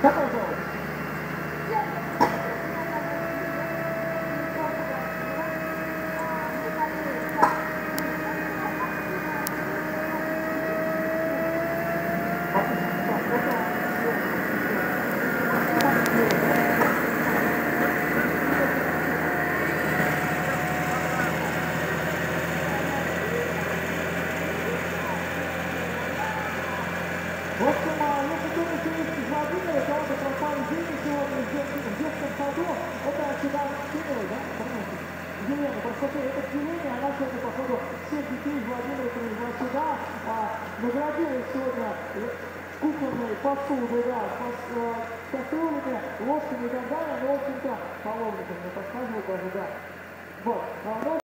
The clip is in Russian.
だから Владимира, то он пропали деньги сегодня в детском, саду. Это сюда скинули, да? Елена, просто это Елена, она сегодня, походу, всех детей Владимира привезла сюда, а, наградила сегодня э, кухонной посудой, да, пос, а, кастрюлями, ложками и так далее, но, в общем-то, половниками, подсказывают даже, да. Вот.